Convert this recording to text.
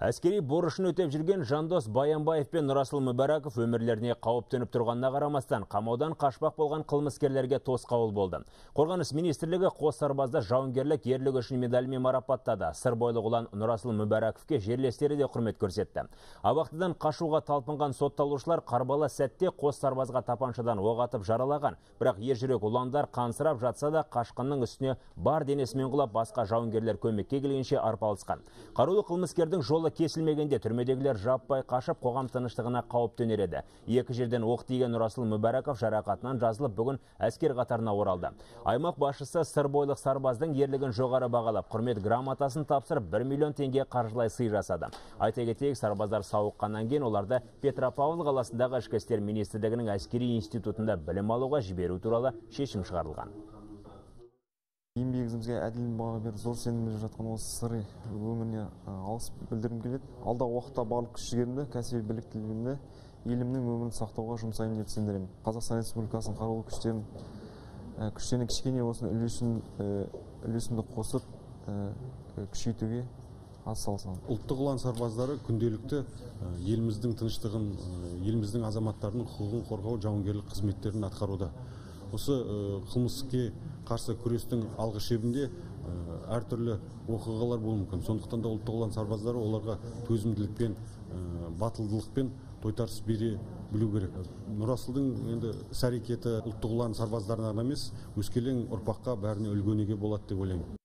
Әскери борышын өтеп жүрген Жандос Баянбаев пен Нұрасыл Мүбәраков өмірлеріне қауіп төніп тұрғанына қарамастан қамаудан қашпақ болған қылмыскерлерге тосқауыл болды. Қорғаныс министрлігі қос сарбазды жауынгерлік ерлігі үшін медалімен марапаттады. Сыр бойлы құлан Нұрасыл Мүбәраковке жерлестері де құрмет көрсетті. Абақтыдан қашуға талпынған сотталушылар қарбала сәтте қос сарбазға тапаншадан оқ атып жаралаған. Бірақ ержүрек ұландар қансырап жатса да қашқынның үстіне бар денесімен құлап басқа жауынгерлер көмекке келгенше арпалысқан. Қарулы қылмыскердің жолы кесілмегенде түрмедегілер жаппай қашып қоғам тыныштығына қауіп төнер екі жерден оқ тиген нұрасыл мүбәраков жарақатынан жазылып бүгін әскер қатарына оралды. Аймақ басшысы сырбойлық сарбаздың ерлігін жоғары бағалап құрмет грамотасын тапсырып 1 миллион теңге қаржылай сый жасады. Айта кетейік сарбаздар сауыққаннан кейін оларды петропавл қаласындағы ішкі істер министрлігінің әскери институтында білім алуға жіберу туралы шешім шығарылған. Еңбегімізге әділ баға беріп зор сеніммен жатқан осы сыр өңіріне алғыс білдіргім келеді. Алдағы уақытта барлық күш жігерімді кәсіби біліктілігімді елімнің өмірін сақтауға жұмсаймын деп сендіремін. Қазақстан республикасының қарулы күштерін күштеріне кішкене болсын үлесін үлесімді қосып күшейтуге атсалысамын ұлттық ұлан сарбаздары күнделікті еліміздің тыныштығын еліміздің азаматтарының құқығын қорғау жауынгерлік қызметтерін атқаруда. Осы қылмыске қарсы күрестің алғы шебінде әртүрлі оқиғалар болуы мүмкін. Сондықтан да ұлттық ұлан сарбаздары оларға төзімділікпен батылдылықпен тойтарыс бере білу керек. Нұрасылдың енді іс әрекеті ұлттық ұлан сарбаздарына ғана емес өскелең ұрпаққа бәріне үлгі өнеге болады деп ойлаймын.